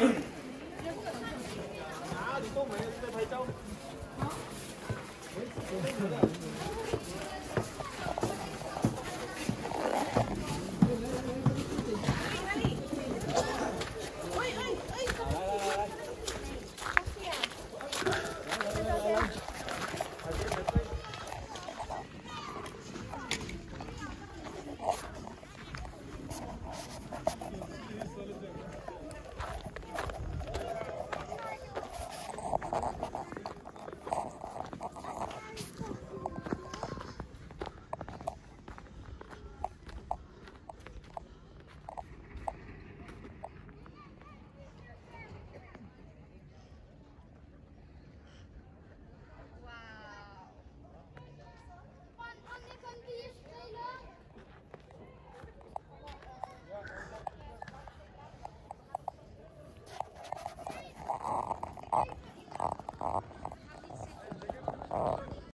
哪里都没有在拍照没 어,